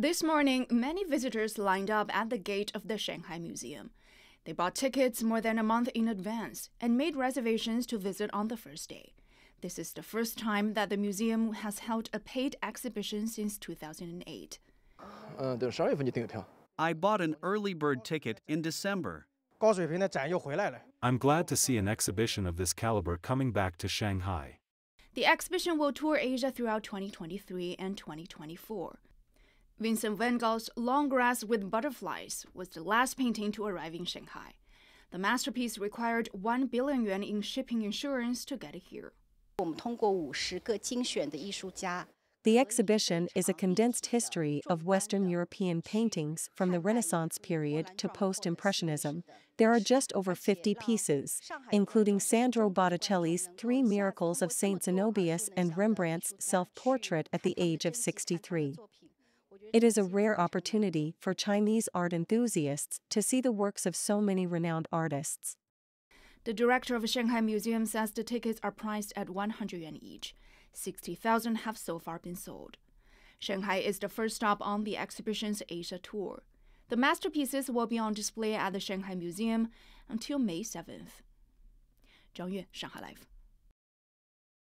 This morning, many visitors lined up at the gate of the Shanghai Museum. They bought tickets more than a month in advance and made reservations to visit on the first day. This is the first time that the museum has held a paid exhibition since 2008. Uh, I bought an early bird ticket in December. I'm glad to see an exhibition of this caliber coming back to Shanghai. The exhibition will tour Asia throughout 2023 and 2024. Vincent van Gogh's Long Grass with Butterflies was the last painting to arrive in Shanghai. The masterpiece required 1 billion yuan in shipping insurance to get it here. The exhibition is a condensed history of Western European paintings from the Renaissance period to post Impressionism. There are just over 50 pieces, including Sandro Botticelli's Three Miracles of St. Zenobius and Rembrandt's self portrait at the age of 63. It is a rare opportunity for Chinese art enthusiasts to see the works of so many renowned artists. The director of Shanghai Museum says the tickets are priced at 100 yuan each. 60,000 have so far been sold. Shanghai is the first stop on the exhibition's Asia tour. The masterpieces will be on display at the Shanghai Museum until May 7th. Zhang Yue, Shanghai Life.